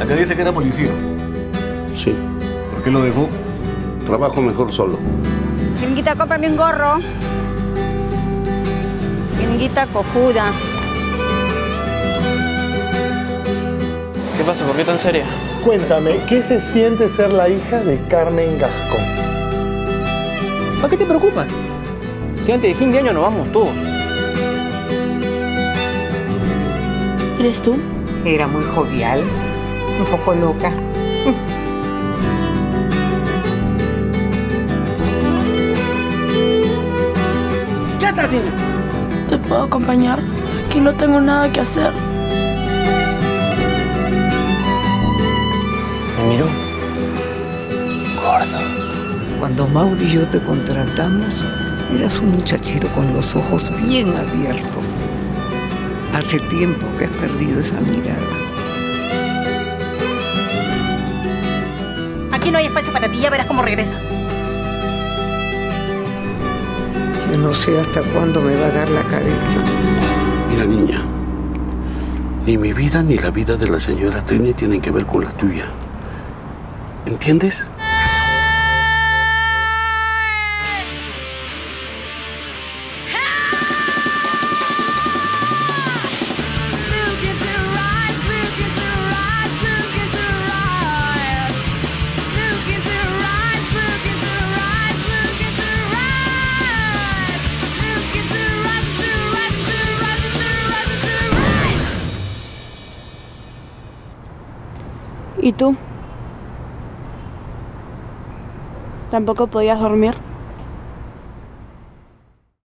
Acá dice que era policía. Sí, ¿Por qué lo dejó? trabajo mejor solo. Jeringuita, cómprame un gorro. Jeringuita cojuda. ¿Qué pasa? ¿Por qué tan seria? Cuéntame, ¿qué se siente ser la hija de Carmen Gascón? ¿Para qué te preocupas? Si antes de fin de año nos vamos todos. ¿Eres tú? Era muy jovial, un poco loca. ¿Te puedo acompañar? Aquí no tengo nada que hacer. Cuando Mauri y yo te contratamos, eras un muchachito con los ojos bien abiertos. Hace tiempo que has perdido esa mirada. Aquí no hay espacio para ti, ya verás cómo regresas. Yo no sé hasta cuándo me va a dar la cabeza. Mira, niña, ni mi vida ni la vida de la señora Trini tienen que ver con la tuya. ¿Entiendes? ¿Y tú? ¿Tampoco podías dormir?